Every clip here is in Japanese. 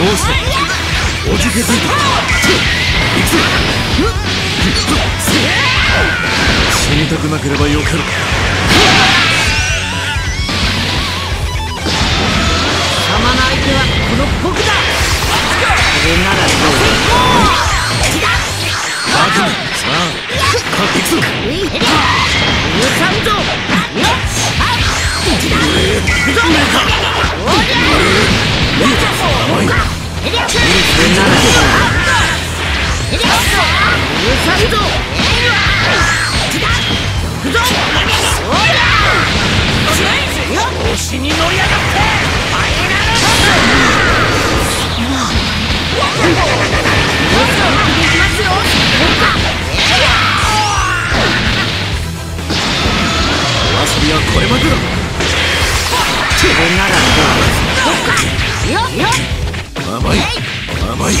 どうしたおじけづいた行くぞ。死にたくなければよかろう貴様の相手はこの僕だ。これならどう甘い甘い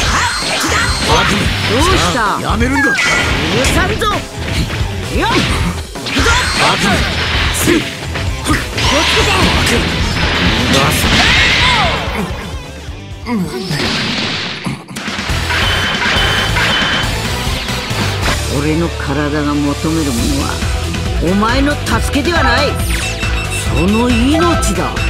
悪夢どうしたさあやめるんだ許さんぞよっ行くぞ悪夢せい気をつけて俺の体が求めるものはお前の助けではないその命だ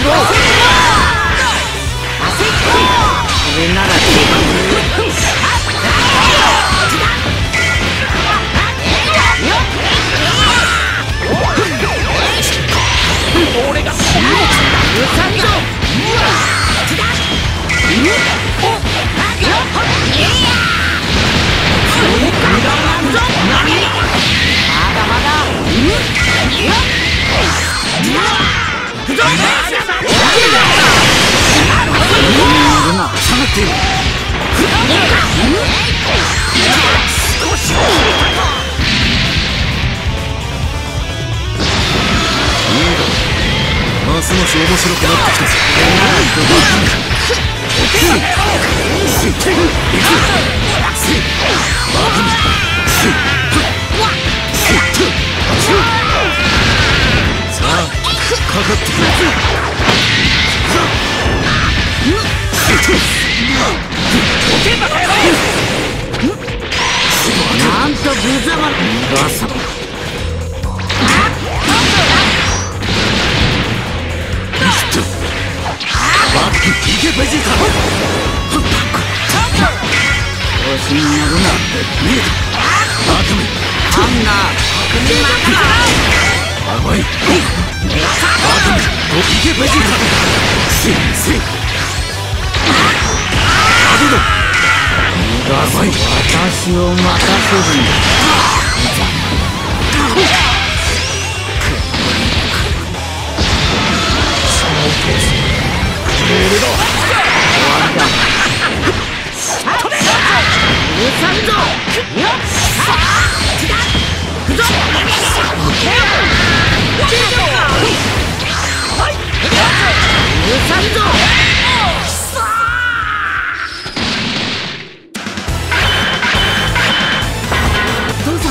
しろ。俺なら。ますます面白くなってきたぞさあかかってくれなんと無様なベジータ調子に乗るな。見えた悪夢ハンナ甘い悪夢いけベジータせいせいアドだ甘い私を待たせるんだ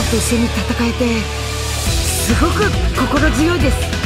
と一緒に戦えてすごく心強いです